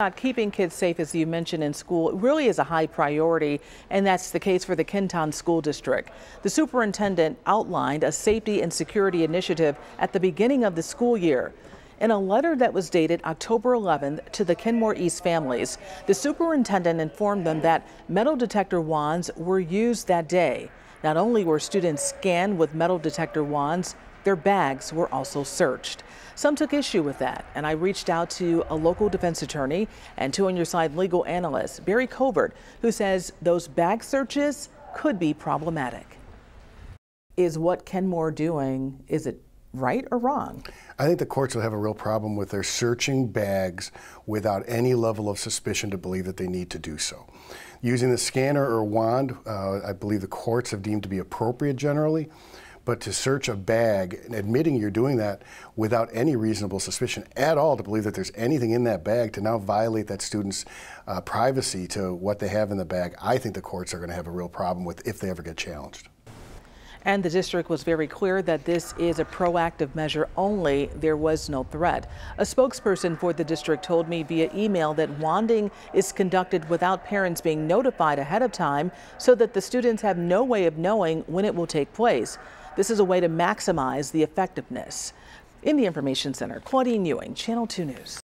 Uh, keeping kids safe, as you mentioned in school, really is a high priority, and that's the case for the Ken-Ton School District. The superintendent outlined a safety and security initiative at the beginning of the school year. In a letter that was dated October 11th to the Kenmore East families, the superintendent informed them that metal detector wands were used that day. Not only were students scanned with metal detector wands, their bags were also searched. Some took issue with that, and I reached out to a local defense attorney and two on your side legal analyst, Barry Covert, who says those bag searches could be problematic. Is what Kenmore doing, is it right or wrong? I think the courts will have a real problem with their searching bags without any level of suspicion to believe that they need to do so. Using the scanner or wand, uh, I believe the courts have deemed to be appropriate generally. But to search a bag, admitting you're doing that without any reasonable suspicion at all to believe that there's anything in that bag to now violate that student's uh, privacy to what they have in the bag, I think the courts are going to have a real problem with if they ever get challenged. And the district was very clear that this is a proactive measure only. There was no threat. A spokesperson for the district told me via email that wanding is conducted without parents being notified ahead of time so that the students have no way of knowing when it will take place. This is a way to maximize the effectiveness. In the Information Center, Claudine Ewing, Channel 2 News.